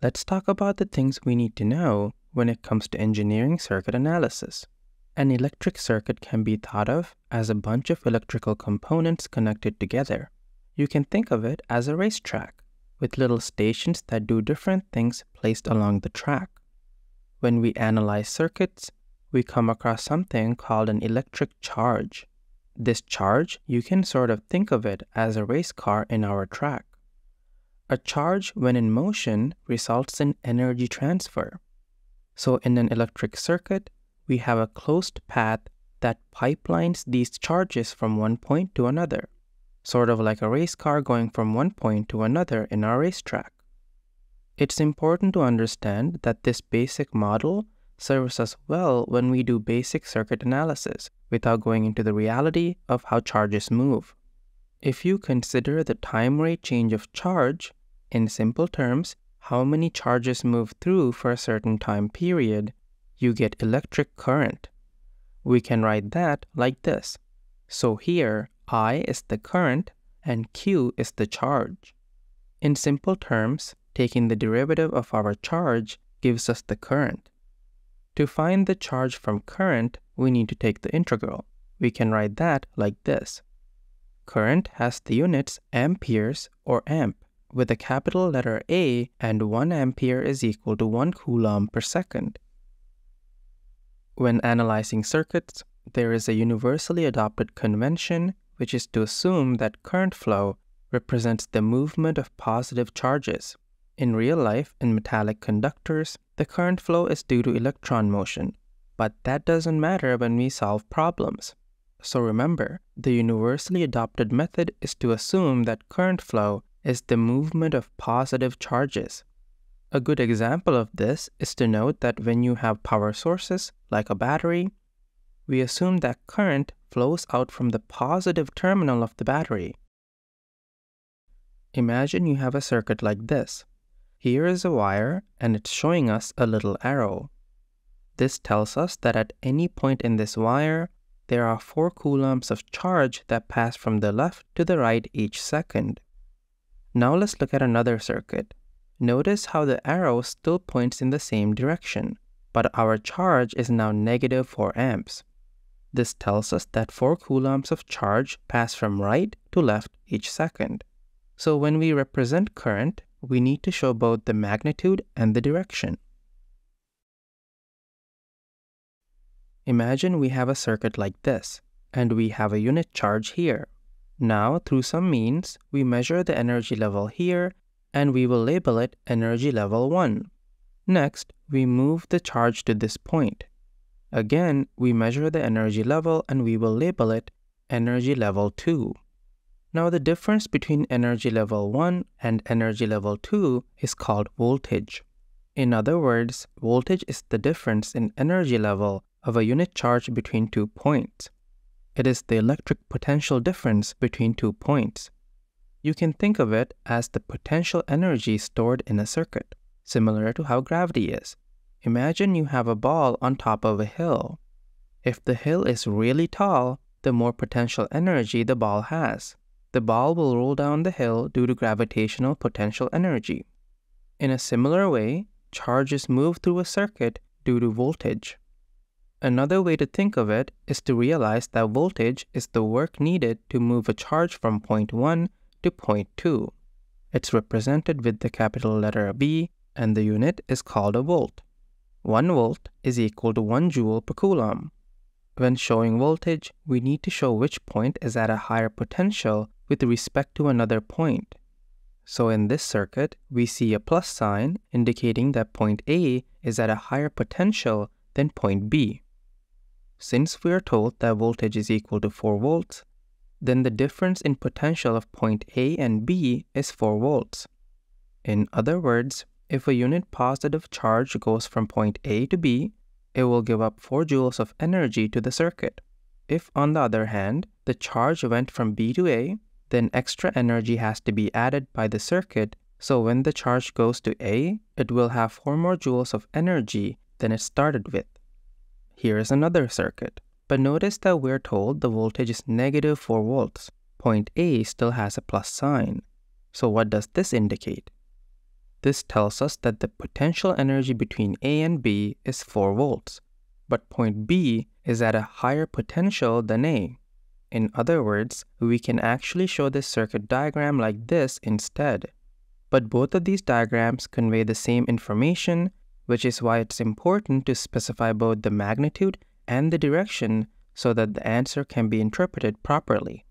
let's talk about the things we need to know when it comes to engineering circuit analysis. An electric circuit can be thought of as a bunch of electrical components connected together. You can think of it as a racetrack, with little stations that do different things placed along the track. When we analyze circuits, we come across something called an electric charge. This charge, you can sort of think of it as a race car in our track. A charge, when in motion, results in energy transfer. So, in an electric circuit, we have a closed path that pipelines these charges from one point to another, sort of like a race car going from one point to another in our racetrack. It's important to understand that this basic model serves us well when we do basic circuit analysis without going into the reality of how charges move. If you consider the time rate change of charge, in simple terms, how many charges move through for a certain time period, you get electric current. We can write that like this. So here, I is the current and Q is the charge. In simple terms, taking the derivative of our charge gives us the current. To find the charge from current, we need to take the integral. We can write that like this. Current has the units amperes or amp with a capital letter A and 1 ampere is equal to 1 coulomb per second. When analyzing circuits, there is a universally adopted convention which is to assume that current flow represents the movement of positive charges. In real life, in metallic conductors, the current flow is due to electron motion, but that doesn't matter when we solve problems. So remember, the universally adopted method is to assume that current flow is the movement of positive charges. A good example of this is to note that when you have power sources, like a battery, we assume that current flows out from the positive terminal of the battery. Imagine you have a circuit like this. Here is a wire and it's showing us a little arrow. This tells us that at any point in this wire, there are 4 coulombs of charge that pass from the left to the right each second. Now let's look at another circuit. Notice how the arrow still points in the same direction, but our charge is now negative 4 amps. This tells us that 4 coulombs of charge pass from right to left each second. So when we represent current, we need to show both the magnitude and the direction. Imagine we have a circuit like this, and we have a unit charge here. Now, through some means, we measure the energy level here and we will label it energy level 1. Next, we move the charge to this point. Again, we measure the energy level and we will label it energy level 2. Now the difference between energy level 1 and energy level 2 is called voltage. In other words, voltage is the difference in energy level of a unit charge between two points. It is the electric potential difference between two points. You can think of it as the potential energy stored in a circuit, similar to how gravity is. Imagine you have a ball on top of a hill. If the hill is really tall, the more potential energy the ball has. The ball will roll down the hill due to gravitational potential energy. In a similar way, charges move through a circuit due to voltage. Another way to think of it is to realize that voltage is the work needed to move a charge from point 1 to point 2. It's represented with the capital letter V and the unit is called a volt. 1 volt is equal to 1 joule per coulomb. When showing voltage, we need to show which point is at a higher potential with respect to another point. So in this circuit, we see a plus sign indicating that point A is at a higher potential than point B. Since we are told that voltage is equal to 4 volts, then the difference in potential of point A and B is 4 volts. In other words, if a unit positive charge goes from point A to B, it will give up 4 joules of energy to the circuit. If, on the other hand, the charge went from B to A, then extra energy has to be added by the circuit, so when the charge goes to A, it will have 4 more joules of energy than it started with. Here is another circuit. But notice that we're told the voltage is negative 4 volts. Point A still has a plus sign. So what does this indicate? This tells us that the potential energy between A and B is 4 volts, but point B is at a higher potential than A. In other words, we can actually show this circuit diagram like this instead. But both of these diagrams convey the same information, which is why it's important to specify both the magnitude and the direction so that the answer can be interpreted properly.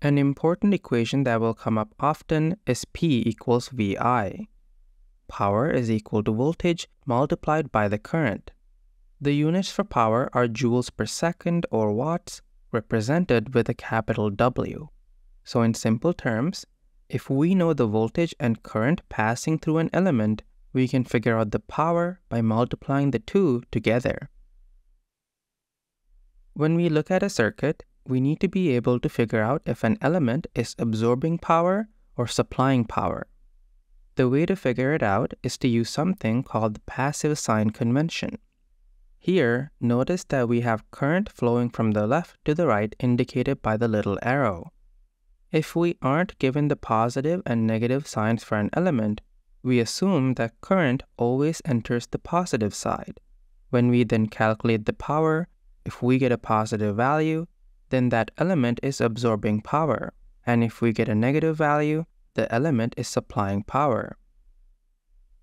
An important equation that will come up often is P equals VI. Power is equal to voltage multiplied by the current. The units for power are joules per second or watts, represented with a capital W. So in simple terms, if we know the voltage and current passing through an element, we can figure out the power by multiplying the two together. When we look at a circuit, we need to be able to figure out if an element is absorbing power or supplying power. The way to figure it out is to use something called the passive sign convention. Here, notice that we have current flowing from the left to the right indicated by the little arrow. If we aren't given the positive and negative signs for an element, we assume that current always enters the positive side. When we then calculate the power, if we get a positive value, then that element is absorbing power. And if we get a negative value, the element is supplying power.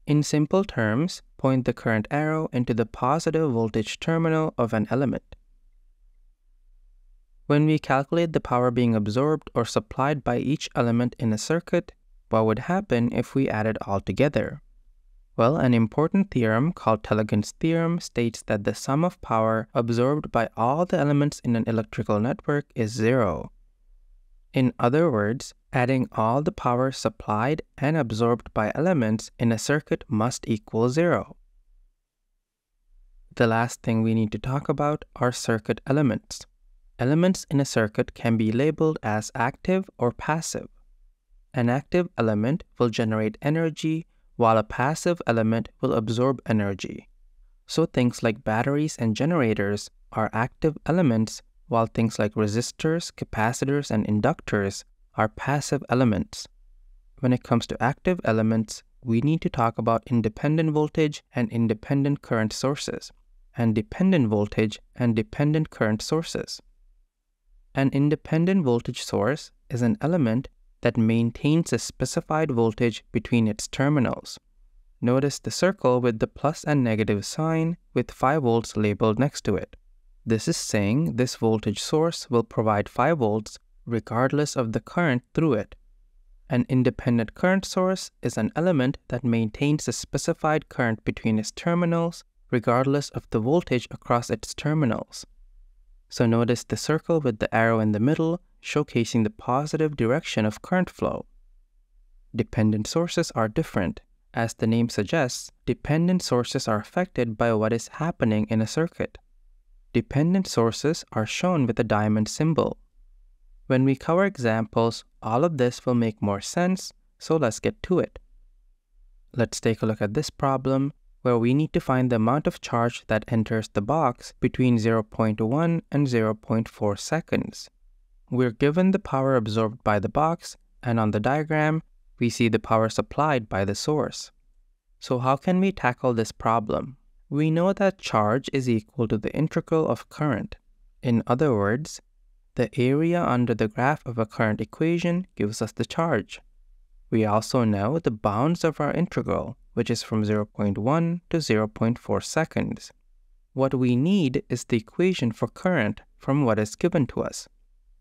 In simple terms, point the current arrow into the positive voltage terminal of an element. When we calculate the power being absorbed or supplied by each element in a circuit, what would happen if we add it all together? Well, an important theorem called Tellegen's theorem states that the sum of power absorbed by all the elements in an electrical network is zero. In other words, adding all the power supplied and absorbed by elements in a circuit must equal zero. The last thing we need to talk about are circuit elements. Elements in a circuit can be labeled as active or passive. An active element will generate energy while a passive element will absorb energy. So things like batteries and generators are active elements, while things like resistors, capacitors, and inductors are passive elements. When it comes to active elements, we need to talk about independent voltage and independent current sources, and dependent voltage and dependent current sources. An independent voltage source is an element that maintains a specified voltage between its terminals. Notice the circle with the plus and negative sign with 5 volts labeled next to it. This is saying this voltage source will provide 5 volts regardless of the current through it. An independent current source is an element that maintains a specified current between its terminals regardless of the voltage across its terminals. So notice the circle with the arrow in the middle showcasing the positive direction of current flow. Dependent sources are different. As the name suggests, dependent sources are affected by what is happening in a circuit. Dependent sources are shown with a diamond symbol. When we cover examples, all of this will make more sense, so let's get to it. Let's take a look at this problem where we need to find the amount of charge that enters the box between 0.1 and 0.4 seconds. We're given the power absorbed by the box, and on the diagram, we see the power supplied by the source. So how can we tackle this problem? We know that charge is equal to the integral of current. In other words, the area under the graph of a current equation gives us the charge. We also know the bounds of our integral, which is from 0.1 to 0.4 seconds. What we need is the equation for current from what is given to us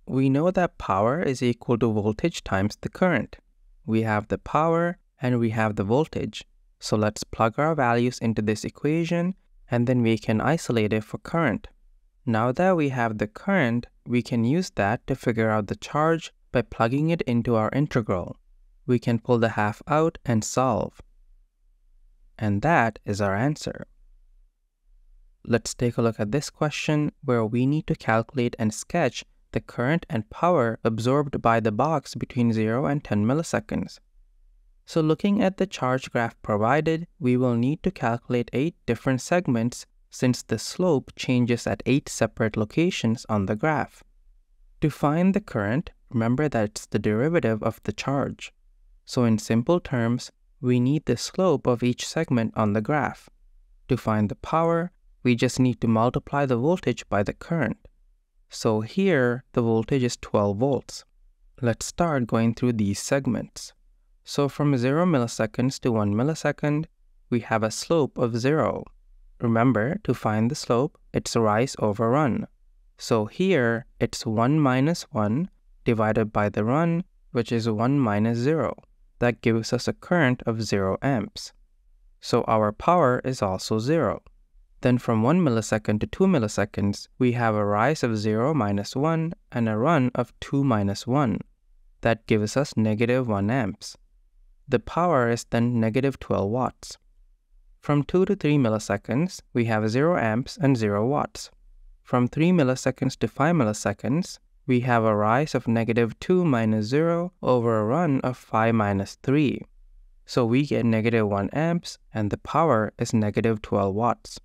we know that power is equal to voltage times the current. We have the power and we have the voltage. So let's plug our values into this equation and then we can isolate it for current. Now that we have the current, we can use that to figure out the charge by plugging it into our integral. We can pull the half out and solve. And that is our answer. Let's take a look at this question where we need to calculate and sketch the current and power absorbed by the box between 0 and 10 milliseconds. So looking at the charge graph provided, we will need to calculate 8 different segments since the slope changes at 8 separate locations on the graph. To find the current, remember that it's the derivative of the charge. So in simple terms, we need the slope of each segment on the graph. To find the power, we just need to multiply the voltage by the current. So here, the voltage is 12 volts. Let's start going through these segments. So from 0 milliseconds to 1 millisecond, we have a slope of 0. Remember, to find the slope, it's rise over run. So here, it's 1 minus 1 divided by the run, which is 1 minus 0. That gives us a current of 0 amps. So our power is also 0. Then from 1 millisecond to 2 milliseconds, we have a rise of 0 minus 1 and a run of 2 minus 1. That gives us negative 1 amps. The power is then negative 12 watts. From 2 to 3 milliseconds, we have 0 amps and 0 watts. From 3 milliseconds to 5 milliseconds, we have a rise of negative 2 minus 0 over a run of 5 minus 3. So we get negative 1 amps and the power is negative 12 watts.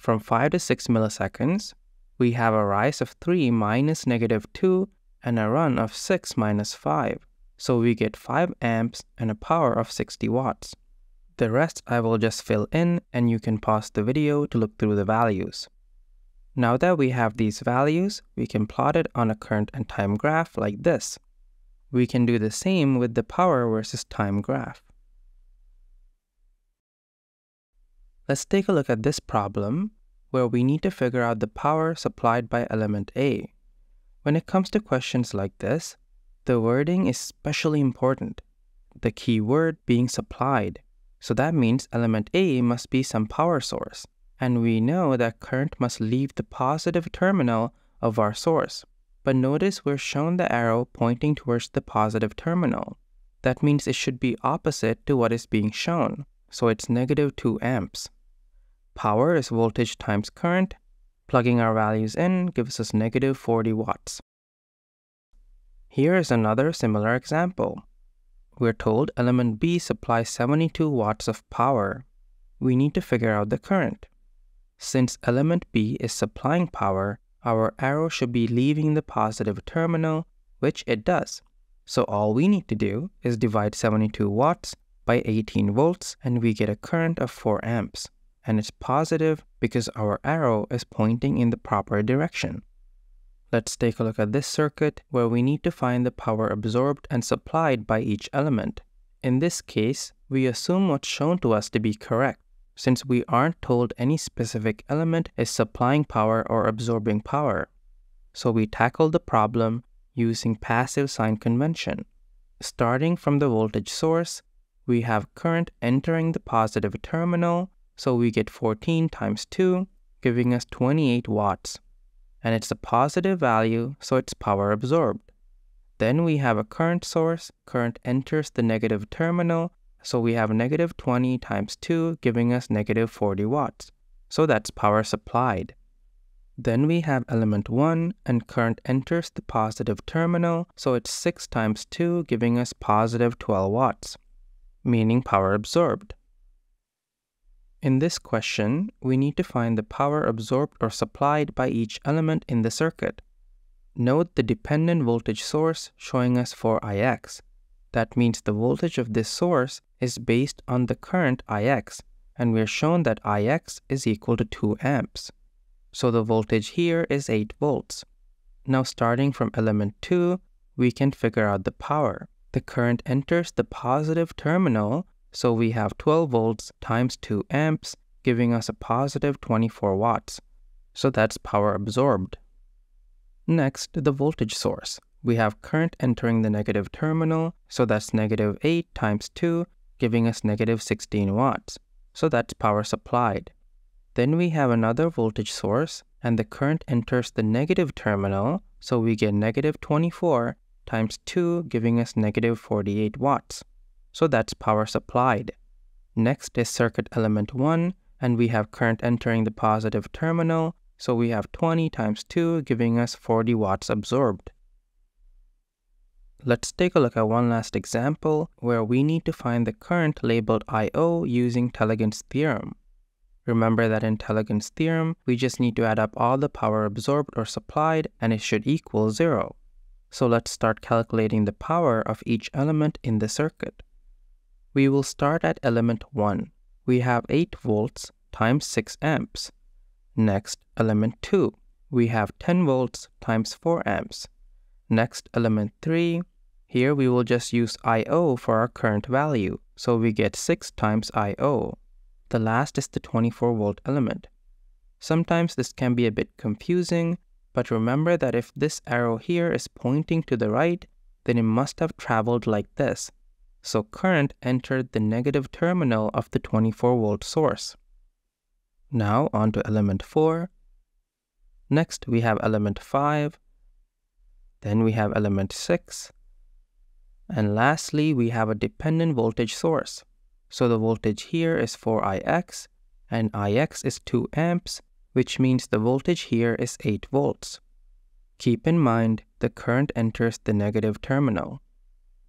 From 5 to 6 milliseconds, we have a rise of 3 minus negative 2 and a run of 6 minus 5. So we get 5 amps and a power of 60 watts. The rest I will just fill in and you can pause the video to look through the values. Now that we have these values, we can plot it on a current and time graph like this. We can do the same with the power versus time graph. Let's take a look at this problem where we need to figure out the power supplied by element A. When it comes to questions like this, the wording is especially important, the key word being supplied. So that means element A must be some power source and we know that current must leave the positive terminal of our source. But notice we're shown the arrow pointing towards the positive terminal. That means it should be opposite to what is being shown, so it's negative 2 amps. Power is voltage times current. Plugging our values in gives us negative 40 watts. Here is another similar example. We're told element B supplies 72 watts of power. We need to figure out the current. Since element B is supplying power, our arrow should be leaving the positive terminal, which it does. So all we need to do is divide 72 watts by 18 volts and we get a current of 4 amps. And it's positive because our arrow is pointing in the proper direction. Let's take a look at this circuit where we need to find the power absorbed and supplied by each element. In this case, we assume what's shown to us to be correct since we aren't told any specific element is supplying power or absorbing power. So we tackle the problem using passive sign convention. Starting from the voltage source, we have current entering the positive terminal, so we get 14 times 2, giving us 28 watts. And it's a positive value, so it's power absorbed. Then we have a current source, current enters the negative terminal, so we have negative 20 times 2 giving us negative 40 watts. So that's power supplied. Then we have element 1 and current enters the positive terminal, so it's 6 times 2 giving us positive 12 watts, meaning power absorbed. In this question, we need to find the power absorbed or supplied by each element in the circuit. Note the dependent voltage source showing us 4Ix. That means the voltage of this source is based on the current Ix, and we're shown that Ix is equal to 2 amps. So the voltage here is 8 volts. Now starting from element 2, we can figure out the power. The current enters the positive terminal, so we have 12 volts times 2 amps, giving us a positive 24 watts. So that's power absorbed. Next, the voltage source we have current entering the negative terminal, so that's negative 8 times 2, giving us negative 16 watts. So that's power supplied. Then we have another voltage source, and the current enters the negative terminal, so we get negative 24 times 2, giving us negative 48 watts. So that's power supplied. Next is circuit element 1, and we have current entering the positive terminal, so we have 20 times 2, giving us 40 watts absorbed. Let's take a look at one last example where we need to find the current labeled I.O. using Tellegen theorem. Remember that in Tellegen theorem, we just need to add up all the power absorbed or supplied and it should equal zero. So let's start calculating the power of each element in the circuit. We will start at element 1. We have 8 volts times 6 amps. Next, element 2. We have 10 volts times 4 amps. Next, element 3. Here we will just use I.O. for our current value, so we get 6 times I.O. The last is the 24 volt element. Sometimes this can be a bit confusing, but remember that if this arrow here is pointing to the right, then it must have traveled like this. So current entered the negative terminal of the 24 volt source. Now on to element 4. Next we have element 5. Then we have element 6. And lastly we have a dependent voltage source. So the voltage here is 4Ix and Ix is 2 amps which means the voltage here is 8 volts. Keep in mind the current enters the negative terminal.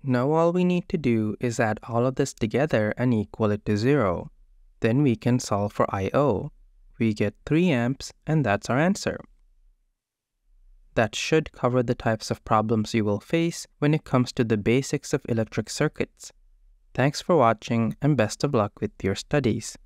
Now all we need to do is add all of this together and equal it to 0. Then we can solve for I.O. We get 3 amps and that's our answer. That should cover the types of problems you will face when it comes to the basics of electric circuits. Thanks for watching and best of luck with your studies.